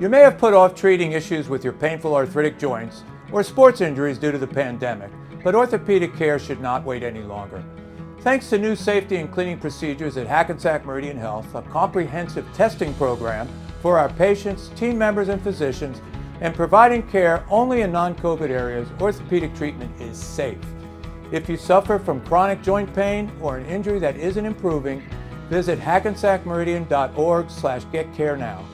You may have put off treating issues with your painful arthritic joints or sports injuries due to the pandemic, but orthopedic care should not wait any longer. Thanks to new safety and cleaning procedures at Hackensack Meridian Health, a comprehensive testing program for our patients, team members, and physicians, and providing care only in non-COVID areas, orthopedic treatment is safe. If you suffer from chronic joint pain or an injury that isn't improving, visit hackensackmeridian.org slash getcarenow.